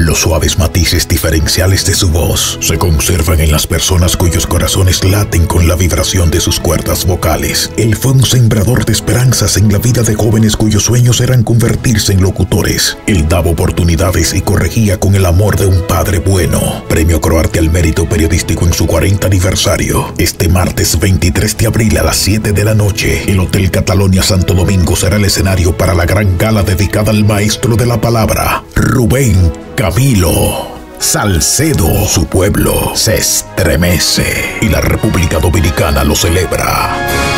Los suaves matices diferenciales de su voz se conservan en las personas cuyos corazones laten con la vibración de sus cuerdas vocales. Él fue un sembrador de esperanzas en la vida de jóvenes cuyos sueños eran convertirse en locutores. Él daba oportunidades y corregía con el amor de un padre bueno. Premio Croarte al mérito periodístico en su 40 aniversario. Este martes 23 de abril a las 7 de la noche, el Hotel Catalonia Santo Domingo será el escenario para la gran gala dedicada al maestro de la palabra, Rubén Camilo. Salcedo, su pueblo, se estremece y la República Dominicana lo celebra.